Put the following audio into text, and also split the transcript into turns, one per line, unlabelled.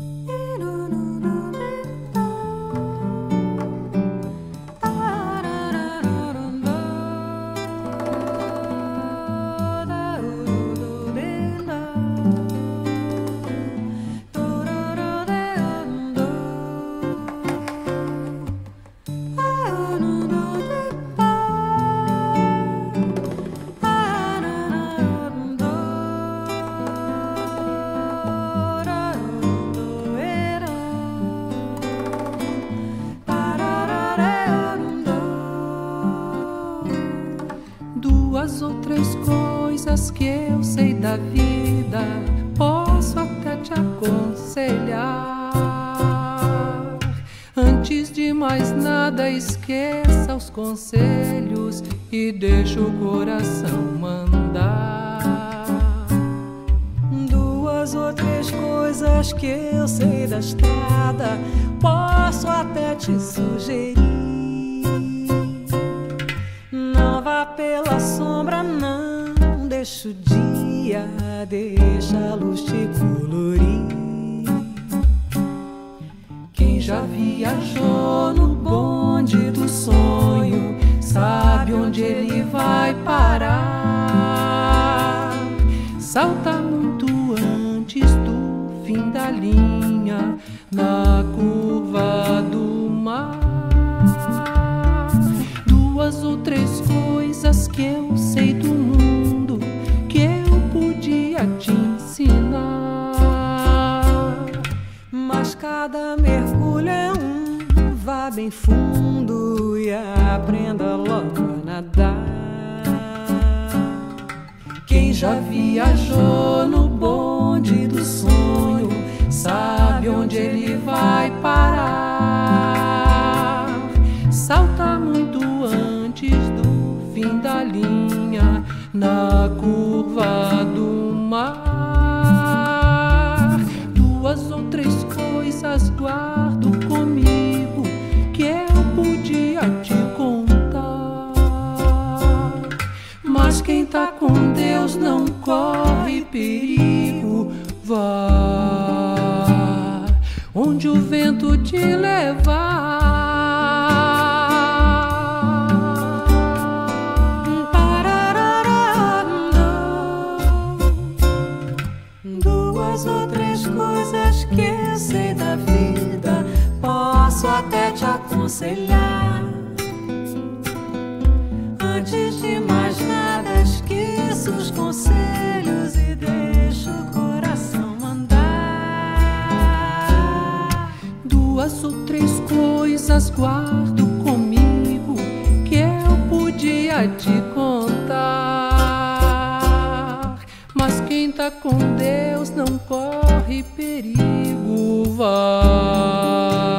Yeah. Conselhos e deixa o coração mandar.
Duas ou três coisas que eu sei da estrada, posso até te sugerir. Não vá pela sombra, não deixa o dia, deixa a luz te colorir. Quem já viajou no bonde do sonho sabe onde ele vai parar. Salta muito antes do fim da linha na curva mas cada mergulho é um vá bem fundo e aprenda logo a nadar. Quem já viajou no bonde do sonho sabe onde ele vai parar. Salta muito antes do fim da linha na curva tá com Deus não corre perigo. Vá onde o vento te levar. Duas ou três coisas que eu sei da vida, posso até te aconselhar. Coisas guardo comigo que eu podia te contar. Mas quem tá com Deus não corre perigo. Vá